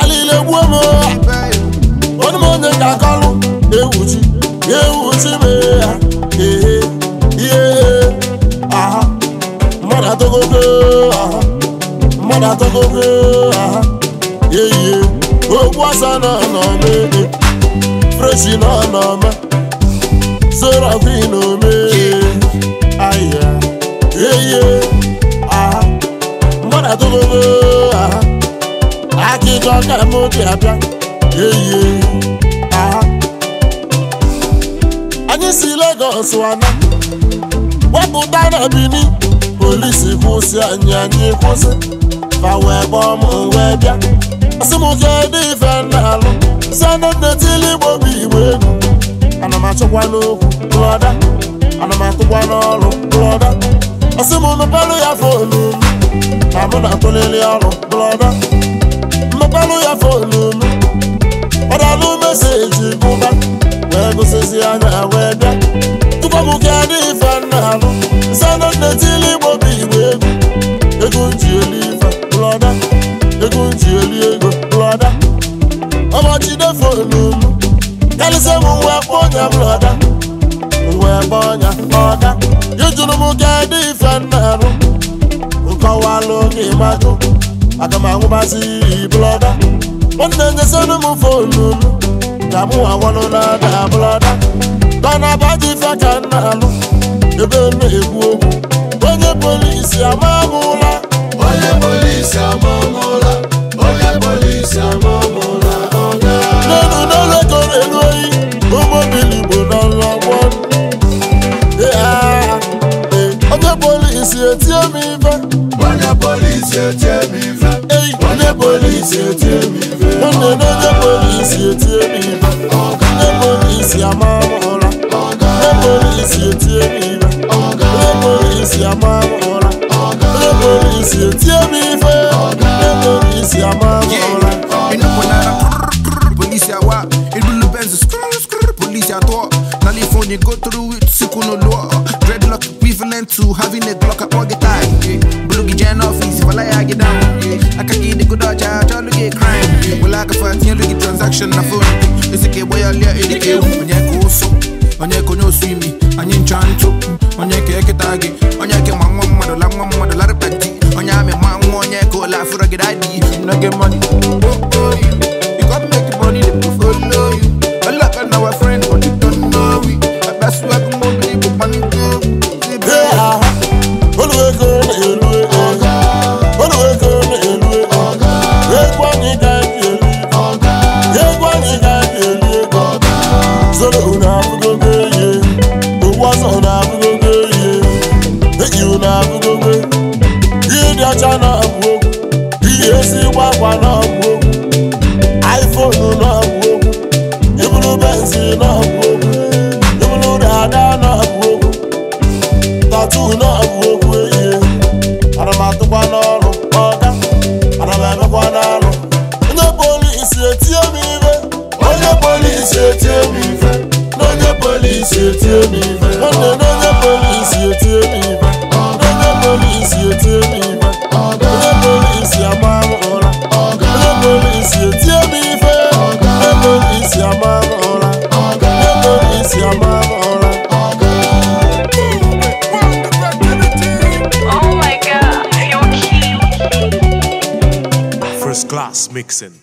alịlegbu m onye m onye ga-akọlụ ewuchi ewuchi m ya ehe ihe aha mmadụ atọgogo aha mmadụ atọgogo aha eyie okwu ọsa nọ n'ọma ebe freshi nọ n'ọma zoro green ome ichọka m oji abịa eyie anyị si Lagos wana wepụta na Benin polisi kwụsị anyị anyị kwụsị fa wee gbọọ m wee bịa asị m kedu ife na-alụ sịanetili Igbo bụ Igbo egwu ana m achọkwa n'okwu brọda ana m atụkwa n'ọrụ brọda asị m nụpelụ ya fonu ma mụ na-atụlili ọrụ na-anụ sana na-etili igbo bụ igbo egwu ego nji eli ife lọda ego nji eli ego lọda ọmajidefo n'olu karịsịa m nwa akpọ ọnya m lọda nwa akpọ ọnya ọda ijuru m ga-adị ife na-anụ nkọwalụ gị majụ aga m anwụbazi ibu lọda ọ na-enyesịrị m fonu m ga mụ awalụ lọda bụlọda gọna baji ife ka m na-alụ ebe na-ekwu okwu onye polisi amamụla onye polisi amamụla onye polisi amamụla n'elu n'elu ego na-eru oyi ụmụbili igbo na nlagwọ onye polisi etie m ife onye polisi etie m ife onye polisi etie m ife onye polisi etie m ife onye polisi amamụla isi ama m ụra ebere isi etie m ife ebere isi ama m ụra police, awa ilulu benz polisi atọ California go through it sikun oluo dreadlock equivalent to having a glock akpọ gị taa bulugi jen ọfis valaya gị down aka gị dịgo dọja chọlụ gị crime wụla aka fa tinyelu gị transaction na fon esike gbọya lia edike onye ka ụsụ onye ka onye osu imi anyị ncha ntụ Oña que está aquí, oña que mamá. ọcha na ọbụ okwu iyi ezi gbakwa na ọbụ okwu iphone na ọbụ okwu ibulu benzi na ọbụ okwu ibulu dada na ọbụ okwu tatu na ọbụ okwu eyiye eh, eh. ana m atụkwa n'ọrụ ọka ana m emekwa n'alụ onye polisi etie m ife onye polisi etie m ife na onye polisi etie m ife brass mixing.